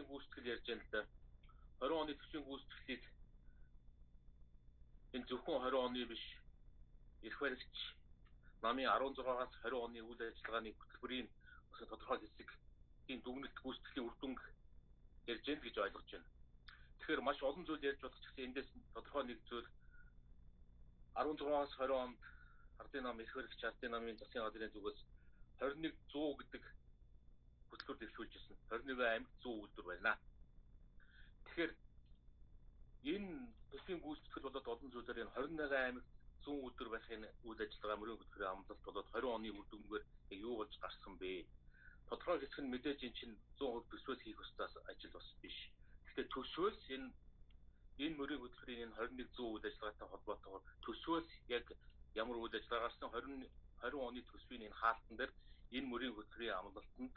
төсвийн гүйцэтгэл ярьж байна л да. 20 оны төсвийн гүйцэтгэлийг энэ зөвхөн 20 оны биш эрх баригч намын 16-аас 20 оны үйл ажиллагааны хөтөлбөрийн бас тодорхой хэсэг тийм дүгнэлт гүйцэтгэлийн үр дүнг ярьж байна гэж ойлгож байна. Тэгэхээр маш олон зүйл ярьж болох ч гэсэн эндээс тодорхой нэг зүйл 16-аас 20 онд ардын нам эрх баригч ардын намын засгийн газрын зүгээс 2100 гэдэг хөтөлбөр дэвшүүлжсэн. 21 амьд 100 үйлдвэр байна. Тэгэхээр энэ төсвийн гүйцэтгэл болоод олон зүйлээр энэ 21 амьд 100 өдөр байхын үйл ажиллагаа мөрийн хөтөлбөрийн амлалт болоод 20 оны үр дүнгээр юу болж гарсан бэ? Тодорхой хэсэг нь мэдээж эн чинь 100% төсвөөс хийх ёстой ажил бас биш. Гэхдээ төсвөөс энэ энэ мөрийн хөтөлбөрийн энэ 21 100 үйл ажиллагаатай холбоотойгоор төсвөөс яг ямар үйл ажиллагаа гарсан 20 20 оны төсвийн энэ хаалтан дээр энэ мөрийн хөтөлбөрийн амлалтанд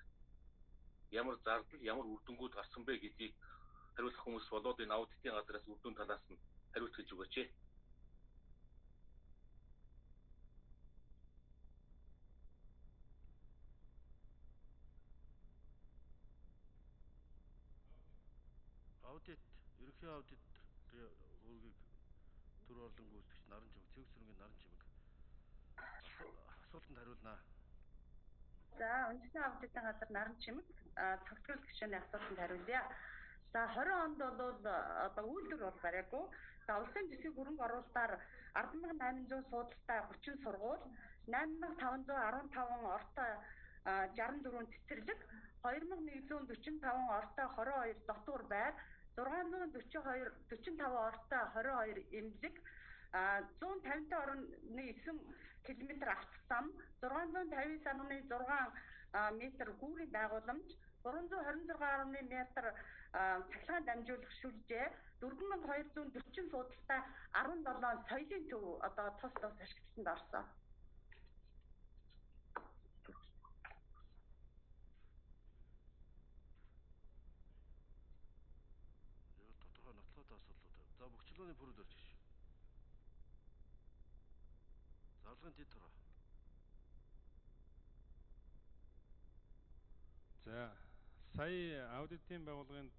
ямар зардал, ямар үр дүнгууд гарсан бэ гэдгийг хариулах хүмүүс болоод энэ аудитын газраас үр дүн талаас нь хариулт гэж өгөөч. Аудит, ерөнхий аудит үүргийг төр орлон гүйцэтгэгч наран чимэг, цэвэг сүрэнгийн наран чимэг асуултанд хариулнаа. Үндэсний аудитын газар наран чимэг цогцгол гишүүний асуултанд хариулъя. За 20 онд бол одоо үйлдвэр бол бариагүй. За улсын төсвийн хөрөнгө оруулалтаар 100800 суудалтай 30 сургууль, 8515 ортой 64 цэцэрлэг, 2145 ортой 22 дотуур байр, 642 45 ортой 22 эмнэлэг, 150 орны 9 км автозам, 659.6 м гүүрийн байгууламж, 326.1 м цахилгаан дамжуулах шүлжээ 4240 суудалтай 17 соёлын төв одоо тус тус ашиглалтанд орсон. Тодорхой нотлоход асуудлууд. За бөхчлөөний бүрэл барьж гişүү. Зарлагын дэд тураа. За сая аудитын байгууллагын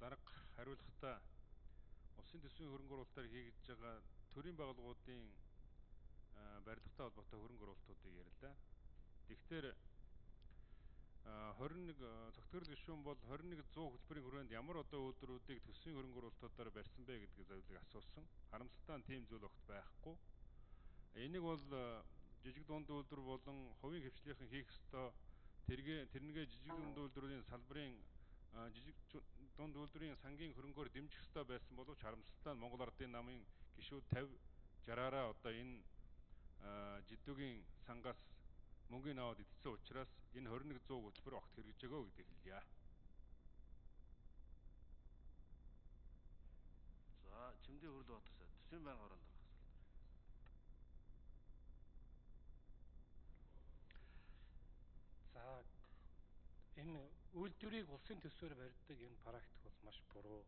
дарга хариулахдаа улсын төсвийн хөрөнгө оруулалтаар хийж байгаа төрийн байгууллагуудын барилгатай холбоотой хөрөнгө оруулалтуудыг ярьлаа. Тэгэхээр 21 цогтгорл гишүүн бол 21 100 хөтөлбөрийн хүрээнд ямар одоо үйлдвэрүүдийг төсвийн хөрөнгө оруулалтуудаар барьсан бэ гэдгийг зөвлөг асуусан. Харамсалтай нь тийм зүйл огт байхгүй. Энийг бол жижиг дунд үйлдвэр болон хувийн хвшлийнхэн хийх ёстой тэргээ тэрнгээ жижиг дунд үйлдвэрийн салбарын жижиг дунд үйлдвэрийн сангийн хөрөнгөөр дэмжих ёстой байсан боловч харамсалтай нь Монгол Ардын намын гишүүд 50 60-аараа одоо энэ жидүүгийн сангаас мөнгөний аваад идсэн учраас энэ 21 100 хөтөлбөр огт хэрэгжиж өгөө гэдгийг хэлье. За, Чимдийн хөрөл Батар сайд төсвийн байнгын орон дарга асуулт. За, энэ үйлдвэрийг улсын төсвөөр барьдаг энэ практик бол маш буруу.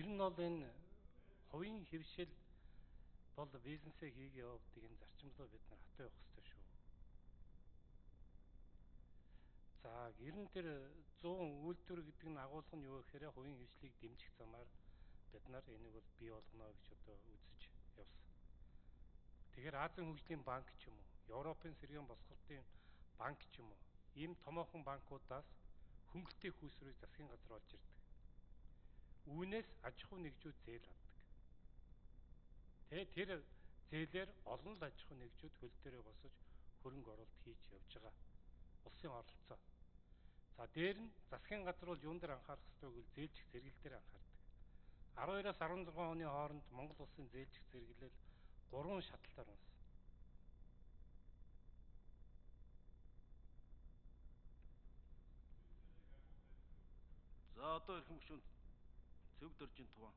Ер нь бол энэ хувийн хэвшил бол бизнесээ хийгээ явуулдаг энэ зарчим руу бид нар хатаа явах хэрэгтэй шүү. За, ер нь тэр 100 үйлдвэр гэдэг нь агуулга нь юу гэхээр хувийн хвшлийг дэмжих замаар бид нар энийг бол бий болгоно гэж одоо үзэж явсан. Тэгэхээр Азийн хөгжлийн банк ч юм уу, Европын сэргээн босголтын банк ч юм уу ийм томоохон банкудаас хөнгөлтэй хүүсрийг засгийн газар олж ирдэг. Үүнээс аж ахуй нэгжүүд зээл авдаг. Тэгээ тэр зээлээр олон л аж ахуй нэгжүүд хөл дээрээ босож хөрөнгө оруулалт хийж явж байгаа. Улсын оролцоо. За дээр нь засгийн газар бол юун дээр анхаарах ёстой гэвэл зээлчих зэрэгэл дээр анхаардаг. 12-аас 16 оны хооронд Монгол улсын зээлчих зэрэглэл 3 шатлалтаар унсан. За одоо эрхэм гүшүүн цэвэг дөржин туван